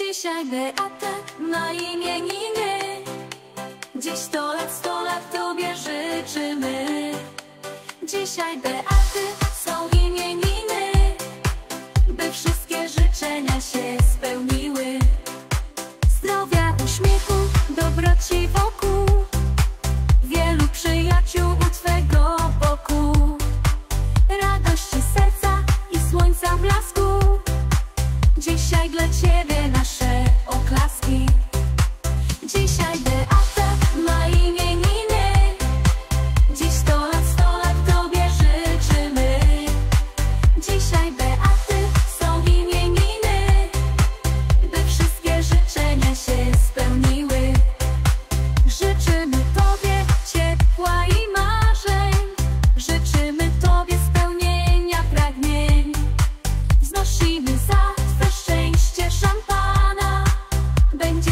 Dzisiaj Beata na imieniny Dziś sto lat, sto lat Tobie życzymy. Dzisiaj Beaty są imieniny By wszystkie życzenia się spełniły. Zdrowia, uśmiechu, dobroci wokół. Wielu przyjaciół u Twego boku. Radości serca i słońca blasku Dzisiaj dla Ciebie nasze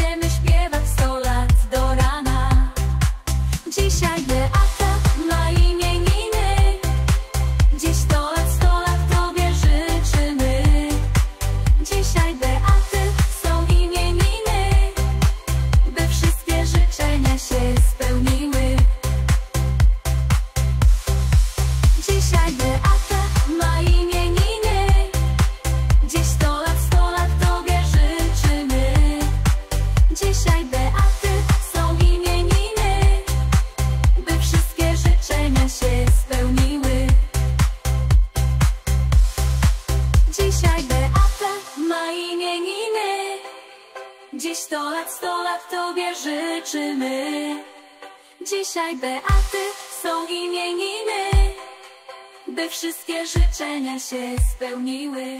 Będziemy śpiewać sto lat do rana. Dzisiaj Beata ma imieniny Dziś sto lat, sto lat Tobie życzymy. Dzisiaj Beaty są imieniny By wszystkie życzenia się spełniły. Dzisiaj Beata Dziś sto lat, sto lat Tobie życzymy. Dzisiaj Beaty są imieniny By wszystkie życzenia się spełniły